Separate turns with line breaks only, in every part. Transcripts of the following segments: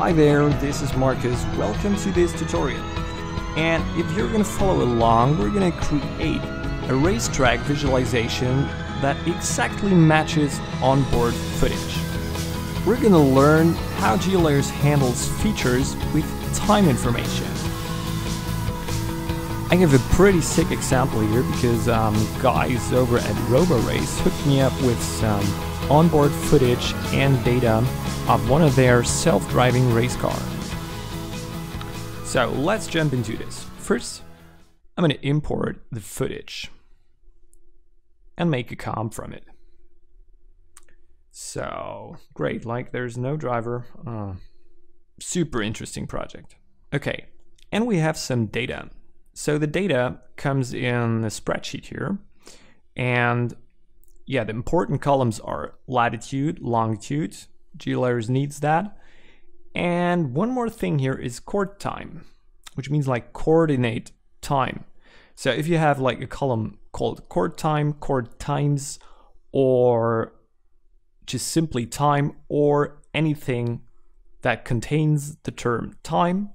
Hi there, this is Marcus. Welcome to this tutorial. And if you're gonna follow along, we're gonna create a racetrack visualization that exactly matches onboard footage. We're gonna learn how GeoLayers handles features with time information. I have a pretty sick example here because um, guys over at RoboRace hooked me up with some onboard footage and data of one of their self-driving race car. So let's jump into this. First, I'm going to import the footage and make a comp from it. So great, like there's no driver. Uh, super interesting project. Okay, and we have some data. So the data comes in a spreadsheet here and yeah, the important columns are latitude, longitude, GeoLayers needs that. And one more thing here is coord time, which means like coordinate time. So if you have like a column called coord time, coord times, or just simply time, or anything that contains the term time,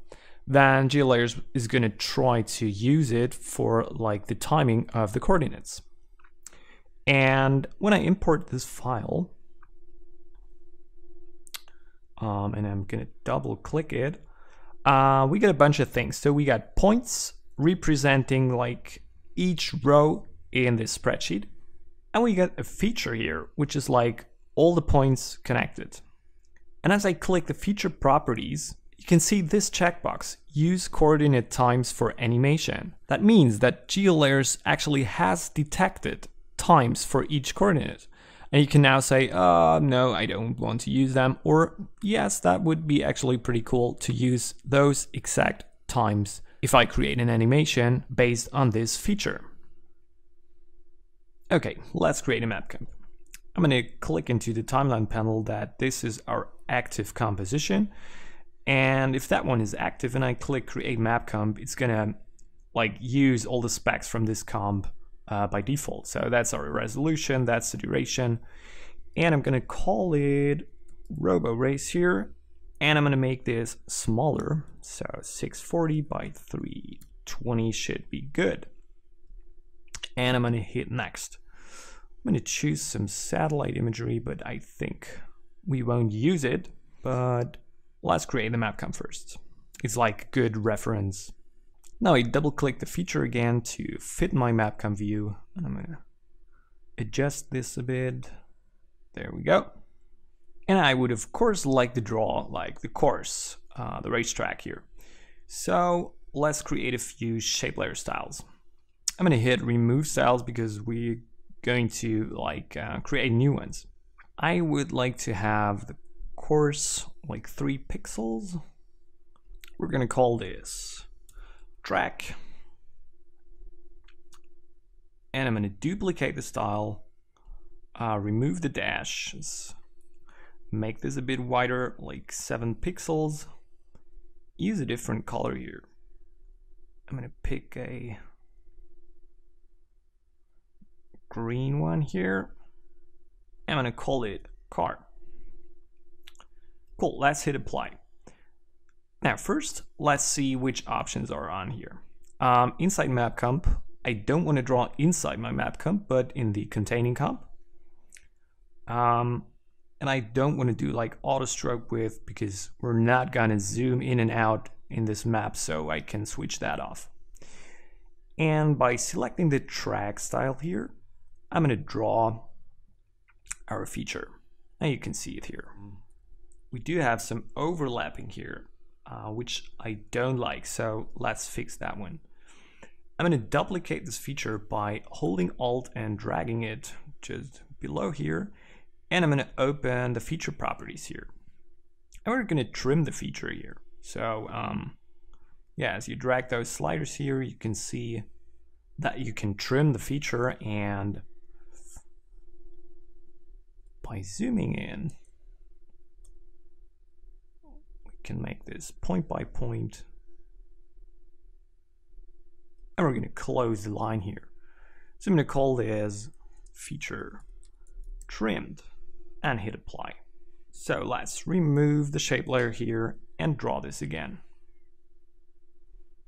then GeoLayers is going to try to use it for like the timing of the coordinates. And when I import this file, um, and I'm gonna double click it, uh, we get a bunch of things. So we got points representing like each row in this spreadsheet. And we get a feature here, which is like all the points connected. And as I click the feature properties, you can see this checkbox, use coordinate times for animation. That means that GeoLayers actually has detected times for each coordinate. And you can now say, uh, no, I don't want to use them. Or yes, that would be actually pretty cool to use those exact times if I create an animation based on this feature. Okay, let's create a map comp. I'm going to click into the timeline panel that this is our active composition. And if that one is active and I click create map comp, it's going to like use all the specs from this comp uh, by default. So that's our resolution, that's the duration. And I'm gonna call it Robo Race here. And I'm gonna make this smaller. So 640 by 320 should be good. And I'm gonna hit next. I'm gonna choose some satellite imagery, but I think we won't use it. But let's create the map first. It's like good reference now I double click the feature again to fit my map comp view. I'm gonna adjust this a bit. There we go. And I would of course like to draw like the course, uh, the racetrack here. So let's create a few shape layer styles. I'm gonna hit remove styles because we're going to like uh, create new ones. I would like to have the course like three pixels. We're gonna call this track. And I'm going to duplicate the style, uh, remove the dashes, make this a bit wider, like 7 pixels. Use a different color here. I'm going to pick a green one here. I'm going to call it car. Cool, let's hit apply. Now first, let's see which options are on here. Um, inside map comp, I don't want to draw inside my map comp, but in the containing comp. Um, and I don't want to do like auto stroke width because we're not gonna zoom in and out in this map, so I can switch that off. And by selecting the track style here, I'm gonna draw our feature. And you can see it here. We do have some overlapping here, uh, which I don't like. So let's fix that one. I'm going to duplicate this feature by holding Alt and dragging it just below here. And I'm going to open the feature properties here. And we're going to trim the feature here. So um, yeah, as you drag those sliders here, you can see that you can trim the feature and by zooming in, can make this point by point. And we're going to close the line here. So I'm going to call this feature trimmed and hit apply. So let's remove the shape layer here and draw this again.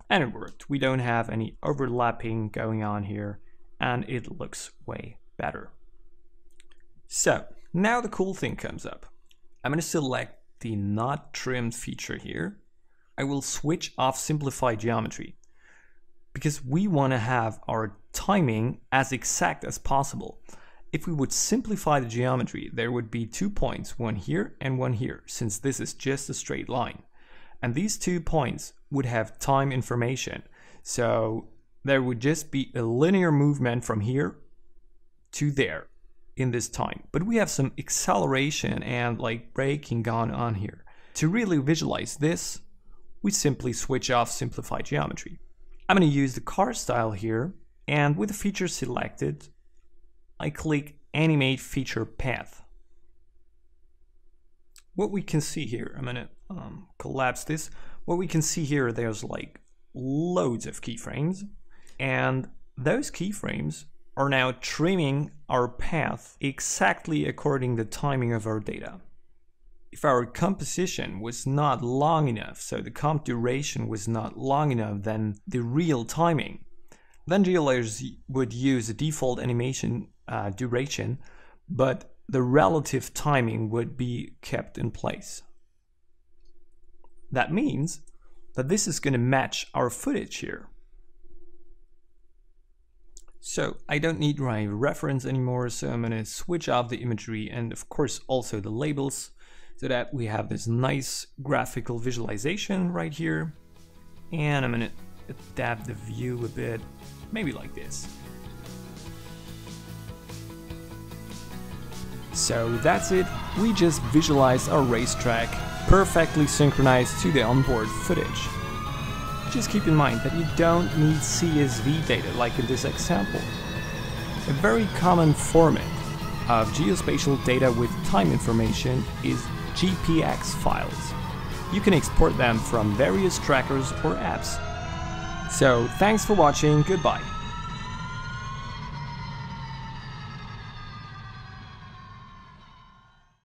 And it worked. We don't have any overlapping going on here and it looks way better. So now the cool thing comes up. I'm going to select the not trimmed feature here. I will switch off simplify geometry because we want to have our timing as exact as possible. If we would simplify the geometry, there would be two points, one here and one here, since this is just a straight line. And these two points would have time information. So there would just be a linear movement from here to there in this time. But we have some acceleration and like braking going on here. To really visualize this, we simply switch off simplified geometry. I'm going to use the car style here and with the feature selected, I click animate feature path. What we can see here, I'm gonna um, collapse this. What we can see here, there's like loads of keyframes and those keyframes are now trimming our path exactly according to the timing of our data. If our composition was not long enough, so the comp duration was not long enough than the real timing, then GeoLayers would use the default animation uh, duration, but the relative timing would be kept in place. That means that this is going to match our footage here. So I don't need my reference anymore, so I'm to switch off the imagery and of course also the labels so that we have this nice graphical visualization right here. And I'm to adapt the view a bit, maybe like this. So that's it, we just visualized our racetrack, perfectly synchronized to the onboard footage. Just keep in mind that you don't need CSV data like in this example. A very common format of geospatial data with time information is GPX files. You can export them from various trackers or apps. So thanks for watching, goodbye.